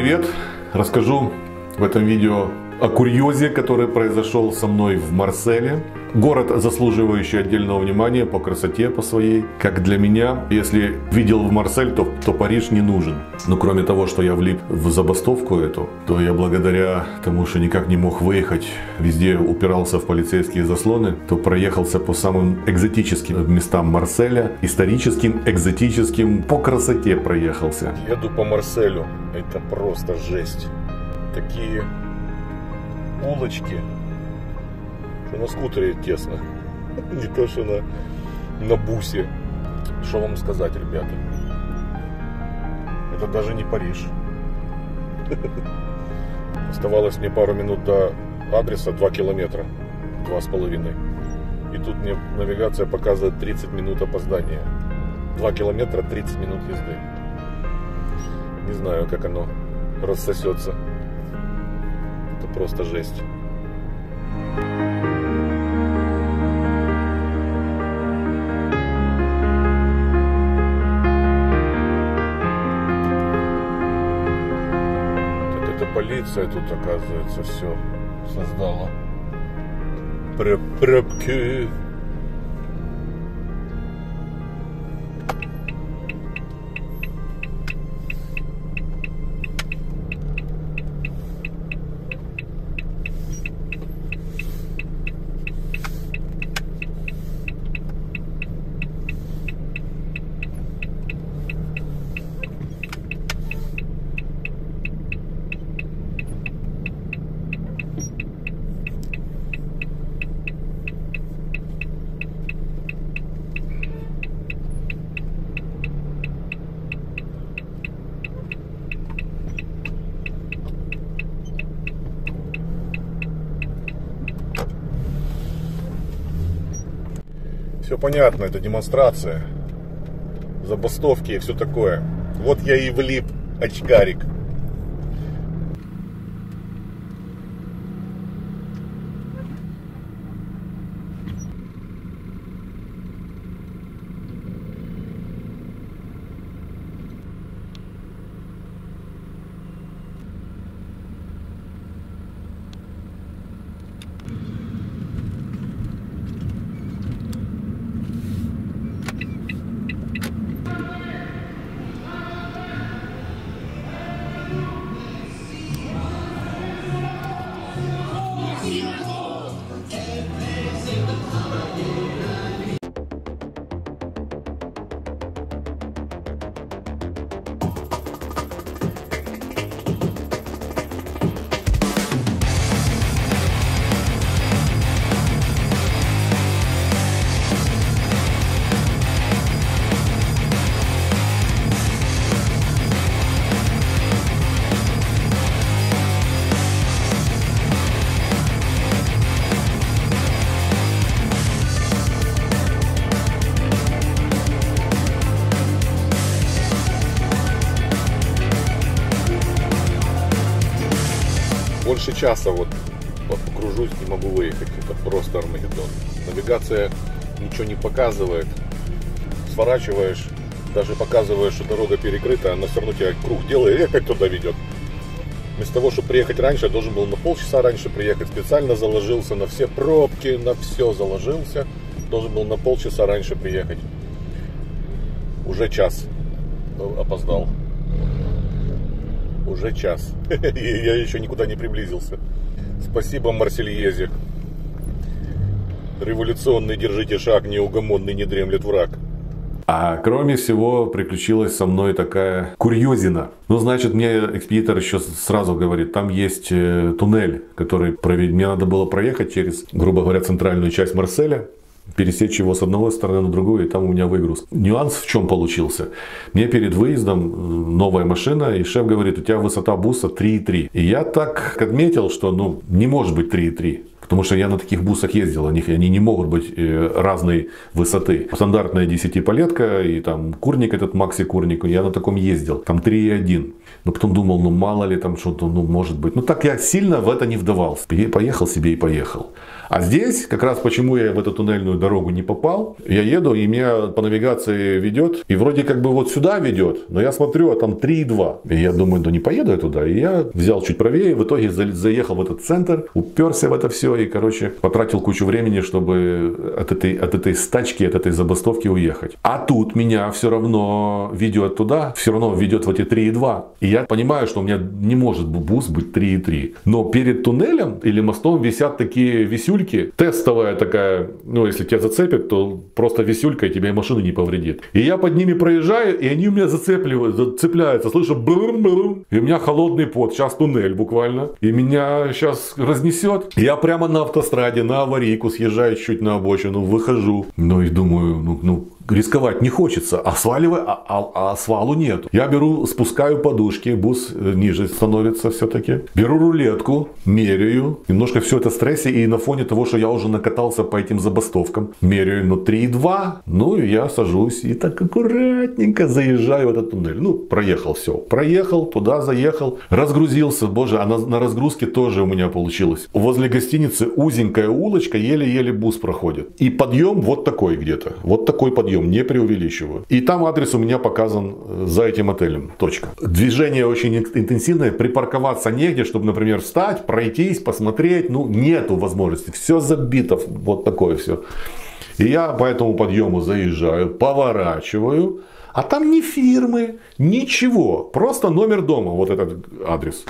привет! Расскажу в этом видео о курьезе, который произошел со мной в Марселе. Город, заслуживающий отдельного внимания по красоте, по своей. Как для меня, если видел в Марсель, то, то Париж не нужен. Но кроме того, что я влип в забастовку эту, то я благодаря тому, что никак не мог выехать, везде упирался в полицейские заслоны, то проехался по самым экзотическим местам Марселя, историческим, экзотическим, по красоте проехался. Еду по Марселю, это просто жесть. Такие улочки, что на скутере тесно. Не то, что на, на бусе. Что вам сказать, ребята? Это даже не Париж. Оставалось мне пару минут до адреса 2 километра. Два с половиной. И тут мне навигация показывает 30 минут опоздания. 2 километра 30 минут езды. Не знаю, как оно рассосется. Это просто жесть. Полиция тут, оказывается, все создала. Пр- Все понятно, это демонстрация. Забастовки и все такое. Вот я и влип, очкарик. Больше часа вот покружусь, не могу выехать. Это просто Армагеддон. Навигация ничего не показывает. Сворачиваешь, даже показываешь, что дорога перекрыта, она все равно тебя круг делает опять туда ведет. Вместо того, чтобы приехать раньше, я должен был на полчаса раньше приехать. Специально заложился на все пробки, на все заложился. Должен был на полчаса раньше приехать. Уже час опоздал. Уже час. И я еще никуда не приблизился. Спасибо, Марсельезе. Революционный держите шаг, неугомонный не дремлет враг. А кроме всего, приключилась со мной такая курьезина. Ну, значит, мне экспедитор еще сразу говорит, там есть э, туннель, который провед... мне надо было проехать через, грубо говоря, центральную часть Марселя пересечь его с одной стороны на другую, и там у меня выгруз. Нюанс в чем получился? Мне перед выездом новая машина, и шеф говорит, у тебя высота буса 3,3. И я так отметил, что ну, не может быть 3,3. Потому что я на таких бусах ездил, они, они не могут быть э, разной высоты. Стандартная 10-палетка и там курник этот Макси курник, я на таком ездил. Там 3,1. Но потом думал, ну мало ли там что-то, ну может быть. Ну так я сильно в это не вдавался. Поехал себе и поехал. А здесь, как раз почему я в эту туннельную дорогу не попал, я еду, и меня по навигации ведет, и вроде как бы вот сюда ведет, но я смотрю, а там 3,2. И я думаю, да не поеду я туда. И я взял чуть правее, в итоге заехал в этот центр, уперся в это все, и, короче, потратил кучу времени, чтобы от этой, от этой стачки, от этой забастовки уехать. А тут меня все равно ведет туда, все равно ведет в эти 3,2. И я понимаю, что у меня не может бус быть 3,3. Но перед туннелем или мостом висят такие висюльки, тестовая такая, ну, если тебя зацепит, то просто висюлька и тебя и машина не повредит. И я под ними проезжаю, и они у меня зацепливают, зацепляются, слышу, брум, брум, и у меня холодный пот, сейчас туннель буквально, и меня сейчас разнесет. Я прямо на автостраде, на аварийку съезжаю чуть на обочину, выхожу, ну и думаю, ну, ну рисковать не хочется, а, сваливай, а, а, а свалу нет. Я беру, спускаю подушки, бус э, ниже становится все-таки. Беру рулетку, меряю, немножко все это в стрессе и на фоне того, что я уже накатался по этим забастовкам, меряю, ну 3,2, ну и я сажусь и так аккуратненько заезжаю в этот туннель. Ну, проехал все, проехал, туда заехал, разгрузился, боже, а на, на разгрузке тоже у меня получилось. Возле гостиницы узенькая улочка, еле-еле бус проходит. И подъем вот такой где-то, вот такой подъем подъем, не преувеличиваю. И там адрес у меня показан э, за этим отелем. Точка. Движение очень интенсивное, припарковаться негде, чтобы, например, встать, пройтись, посмотреть. Ну, нету возможности. Все забито, вот такое все. И я по этому подъему заезжаю, поворачиваю, а там ни фирмы, ничего, просто номер дома, вот этот адрес.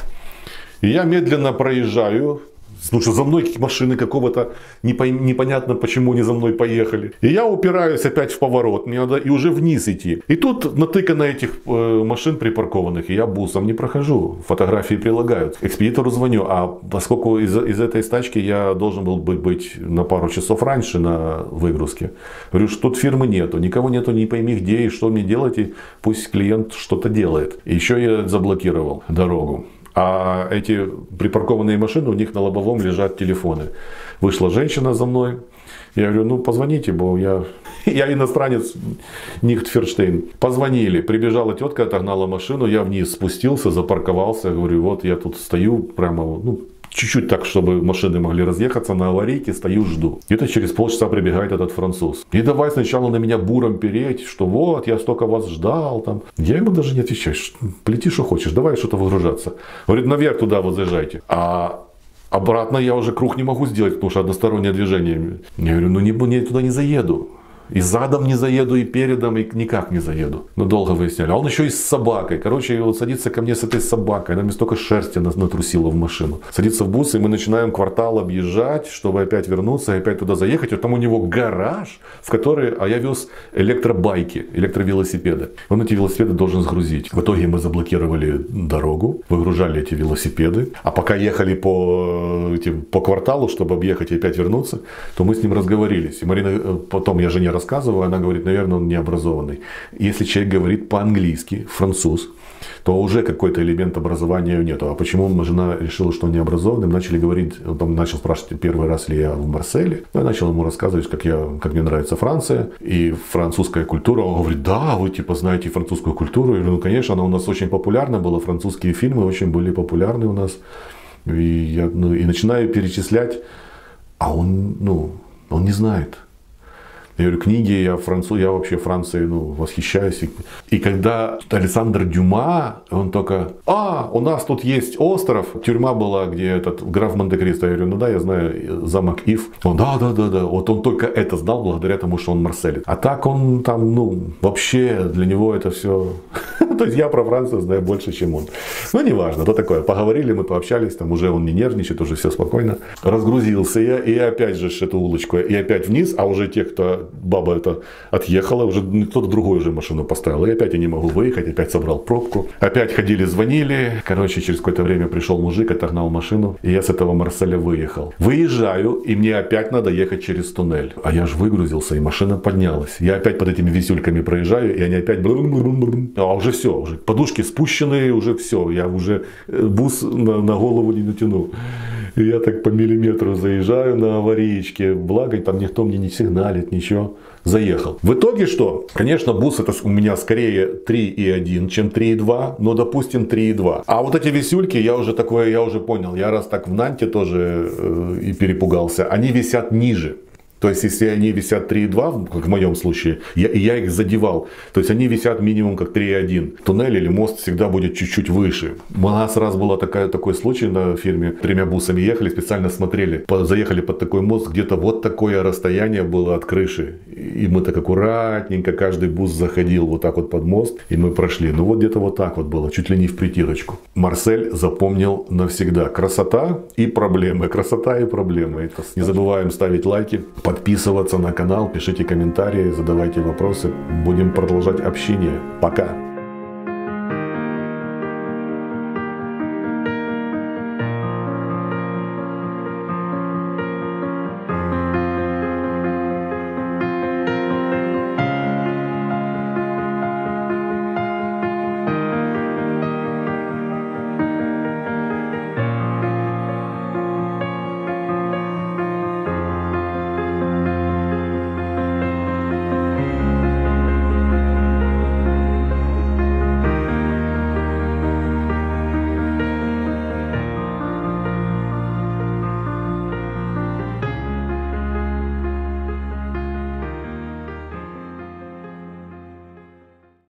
И я медленно проезжаю, Потому что за мной машины какого-то непонятно, почему они за мной поехали. И я упираюсь опять в поворот. Мне надо и уже вниз идти. И тут натыкано этих э, машин припаркованных. И я бусом не прохожу. Фотографии прилагают. Экспедитору звоню. А поскольку из, из этой стачки я должен был быть, быть на пару часов раньше на выгрузке. Говорю, что тут фирмы нету. Никого нету, не пойми где и что мне делать. И пусть клиент что-то делает. И еще я заблокировал дорогу. А эти припаркованные машины, у них на лобовом лежат телефоны. Вышла женщина за мной. Я говорю, ну позвоните, бо я, я иностранец, Нихт Ферштейн. Позвонили, прибежала тетка, отогнала машину, я вниз спустился, запарковался, говорю, вот я тут стою прямо, ну, чуть-чуть так, чтобы машины могли разъехаться, на аварийке стою, жду. Где-то через полчаса прибегает этот француз. И давай сначала на меня буром переть, что вот, я столько вас ждал. Там. Я ему даже не отвечаю, плети, что хочешь, давай что-то выгружаться. Говорит, наверх туда вот заезжайте. А обратно я уже круг не могу сделать, потому что одностороннее движение. Я говорю, ну не, не, туда не заеду. И задом не заеду, и передом, и никак не заеду. Но долго выясняли. А он еще и с собакой. Короче, вот садится ко мне с этой собакой. Она мне столько шерсти натрусила в машину. Садится в бус, и мы начинаем квартал объезжать, чтобы опять вернуться и опять туда заехать. И там у него гараж, в который, а я вез электробайки, электровелосипеды. Он эти велосипеды должен сгрузить. В итоге мы заблокировали дорогу, выгружали эти велосипеды. А пока ехали по, этим, по кварталу, чтобы объехать и опять вернуться, то мы с ним разговорились. И Марина, э, потом я жене рассказываю, она говорит, наверное, он необразованный. Если человек говорит по-английски, француз, то уже какой-то элемент образования нету. А почему жена решила, что он необразованный? Начали говорить, он там начал спрашивать первый раз ли я в Марселе. Я начал ему рассказывать, как, я, как мне нравится Франция и французская культура. Он говорит, да, вы типа знаете французскую культуру. Я говорю, ну конечно, она у нас очень популярна была, французские фильмы очень были популярны у нас. И, я, ну, и начинаю перечислять, а он, ну, он не знает. Я говорю, книги, я француз, я вообще Францией ну, восхищаюсь. И когда Александр Дюма, он только, а, у нас тут есть остров, тюрьма была, где этот граф Монте-Кристо. Я говорю, ну да, я знаю замок Ив. Он, да, да, да, да. Вот он только это знал благодаря тому, что он марселит. А так он там, ну, вообще для него это все... То есть я про Францию знаю больше, чем он. Ну, неважно, то такое. Поговорили, мы пообщались, там уже он не нервничает, уже все спокойно. Разгрузился я, и опять же эту улочку, и опять вниз, а уже те, кто баба это отъехала, уже кто-то другой уже машину поставил. И опять я не могу выехать, опять собрал пробку. Опять ходили, звонили. Короче, через какое-то время пришел мужик, отогнал машину. И я с этого Марселя выехал. Выезжаю, и мне опять надо ехать через туннель. А я же выгрузился, и машина поднялась. Я опять под этими висюльками проезжаю, и они опять... А уже все, все, уже подушки спущенные, уже все, я уже э, бус на, на голову не натяну. И я так по миллиметру заезжаю на аварийке, благо там никто мне не сигналит, ничего заехал. В итоге что? Конечно, бус это у меня скорее 3,1, чем 3,2, но допустим 3,2. А вот эти висюльки, я уже такое, я уже понял, я раз так в Нанте тоже э, и перепугался, они висят ниже. То есть, если они висят 3,2, как в моем случае, я, я их задевал. То есть, они висят минимум как 3,1. Туннель или мост всегда будет чуть-чуть выше. У нас раз был такой случай на фирме. Тремя бусами ехали, специально смотрели. По, заехали под такой мост, где-то вот такое расстояние было от крыши. И мы так аккуратненько, каждый бус заходил вот так вот под мост. И мы прошли. Ну вот где-то вот так вот было, чуть ли не в притирочку. Марсель запомнил навсегда. Красота и проблемы. Красота и проблемы. Это не забываем ставить лайки подписываться на канал, пишите комментарии, задавайте вопросы. Будем продолжать общение. Пока!